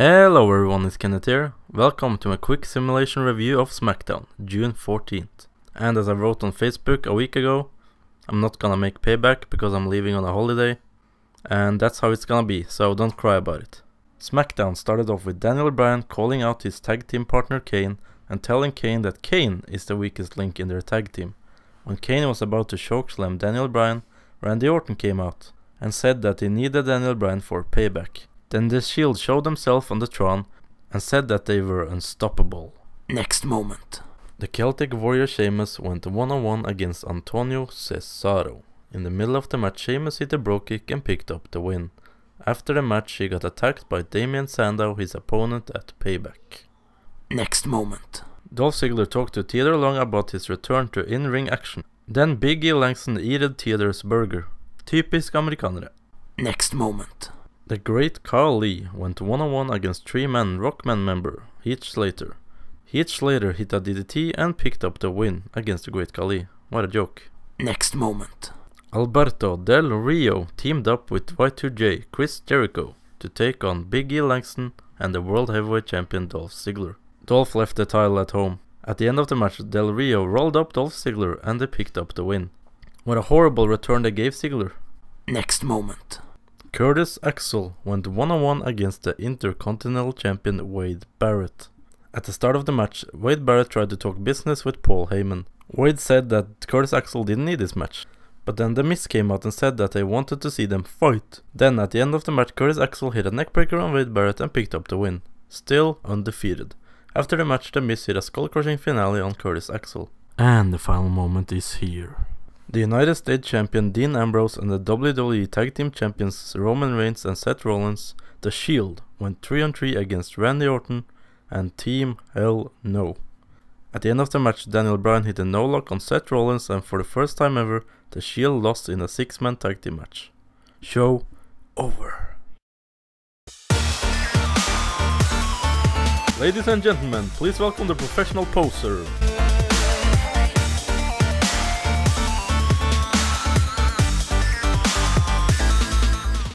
Hello everyone, it's Kenneth here. Welcome to a quick simulation review of SmackDown, June 14th. And as I wrote on Facebook a week ago, I'm not gonna make payback because I'm leaving on a holiday. And that's how it's gonna be, so don't cry about it. SmackDown started off with Daniel Bryan calling out his tag team partner Kane and telling Kane that Kane is the weakest link in their tag team. When Kane was about to chokeslam Daniel Bryan, Randy Orton came out and said that he needed Daniel Bryan for payback. Then the Shield showed themselves on the throne and said that they were unstoppable. Next moment. The Celtic warrior Sheamus went one on one against Antonio Cesaro. In the middle of the match, Sheamus hit a Brogue Kick and picked up the win. After the match, he got attacked by Damien Sandow, his opponent at Payback. Next moment. Dolph Ziggler talked to Theodore Long about his return to in-ring action. Then Big E Langston eated Theodore's burger. Typisk amerikanere. Next moment. The great Khali Lee went one-on-one against three-man Rockman member Heath Slater. Heath Slater hit a DDT and picked up the win against the great Khali. What a joke. Next moment. Alberto Del Rio teamed up with Y2J Chris Jericho to take on Big E Langston and the World Heavyweight Champion Dolph Ziggler. Dolph left the title at home. At the end of the match, Del Rio rolled up Dolph Ziggler and they picked up the win. What a horrible return they gave Ziggler. Next moment. Curtis Axel went one-on-one against the Intercontinental Champion Wade Barrett. At the start of the match, Wade Barrett tried to talk business with Paul Heyman. Wade said that Curtis Axel didn't need this match, but then The Miz came out and said that they wanted to see them fight. Then at the end of the match, Curtis Axel hit a neckbreaker on Wade Barrett and picked up the win, still undefeated. After the match, The Miz hit a skull-crushing finale on Curtis Axel. And the final moment is here. The United States Champion Dean Ambrose and the WWE Tag Team Champions Roman Reigns and Seth Rollins, The Shield, went 3 on 3 against Randy Orton and Team Hell No. At the end of the match, Daniel Bryan hit a no lock on Seth Rollins, and for the first time ever, The Shield lost in a six man tag team match. Show over. Ladies and gentlemen, please welcome the professional poser,